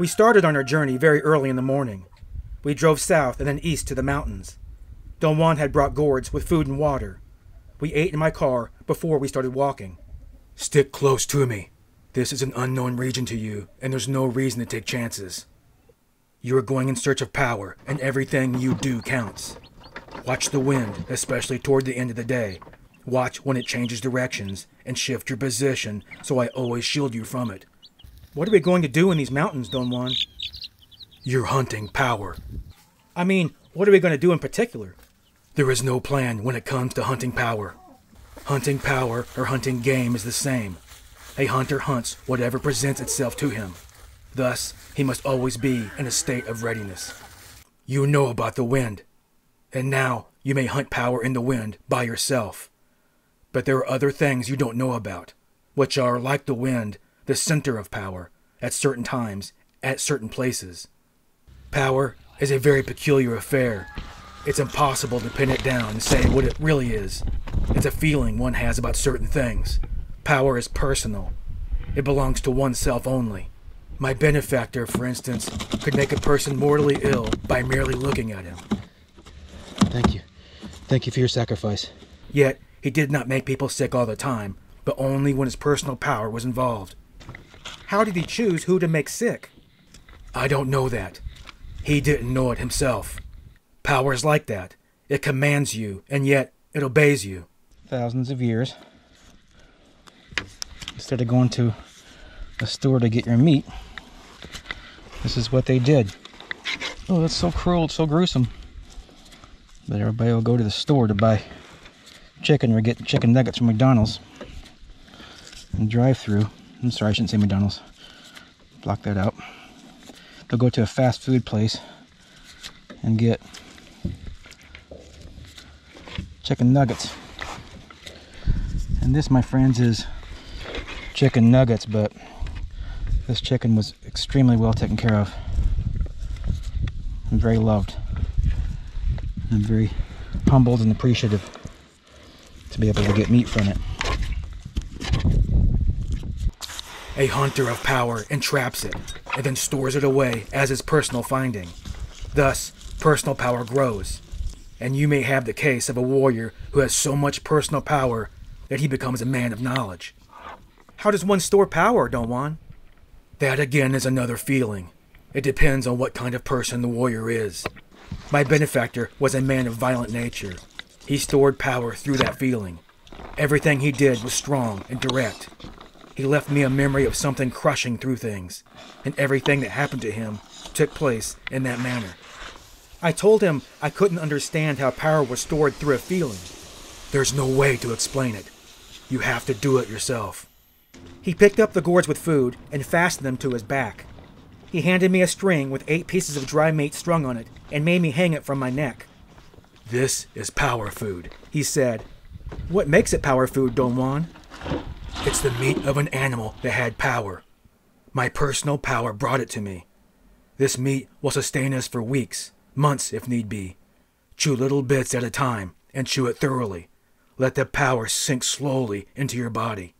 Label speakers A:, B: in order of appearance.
A: We started on our journey very early in the morning. We drove south and then east to the mountains. Don Juan had brought gourds with food and water. We ate in my car before we started walking. Stick close to me. This is an unknown region to you, and there's no reason to take chances. You are going in search of power, and everything you do counts. Watch the wind, especially toward the end of the day. Watch when it changes directions, and shift your position so I always shield you from it. What are we going to do in these mountains, Don Juan? You're hunting power. I mean, what are we going to do in particular? There is no plan when it comes to hunting power. Hunting power or hunting game is the same. A hunter hunts whatever presents itself to him. Thus, he must always be in a state of readiness. You know about the wind, and now you may hunt power in the wind by yourself. But there are other things you don't know about, which are, like the wind, the center of power, at certain times, at certain places. Power is a very peculiar affair. It's impossible to pin it down and say what it really is. It's a feeling one has about certain things. Power is personal. It belongs to oneself only. My benefactor, for instance, could make a person mortally ill by merely looking at him.
B: Thank you. Thank you for your sacrifice.
A: Yet, he did not make people sick all the time, but only when his personal power was involved. How did he choose who to make sick? I don't know that. He didn't know it himself. Power is like that. It commands you, and yet it obeys you.
B: Thousands of years. Instead of going to a store to get your meat, this is what they did. Oh, that's so cruel, it's so gruesome. But everybody will go to the store to buy chicken or get chicken nuggets from McDonald's. And drive through. I'm sorry, I shouldn't say McDonald's. Block that out. They'll go to a fast food place and get chicken nuggets. And this, my friends, is chicken nuggets, but this chicken was extremely well taken care of I'm very loved. I'm very humbled and appreciative to be able to get meat from it.
A: A hunter of power entraps it, and then stores it away as his personal finding. Thus, personal power grows, and you may have the case of a warrior who has so much personal power that he becomes a man of knowledge. How does one store power, Don Juan? That again is another feeling. It depends on what kind of person the warrior is. My benefactor was a man of violent nature. He stored power through that feeling. Everything he did was strong and direct. He left me a memory of something crushing through things, and everything that happened to him took place in that manner. I told him I couldn't understand how power was stored through a feeling. There's no way to explain it. You have to do it yourself. He picked up the gourds with food and fastened them to his back. He handed me a string with eight pieces of dry meat strung on it and made me hang it from my neck. This is power food, he said. What makes it power food, Don Juan? It's the meat of an animal that had power. My personal power brought it to me. This meat will sustain us for weeks, months if need be. Chew little bits at a time and chew it thoroughly. Let the power sink slowly into your body.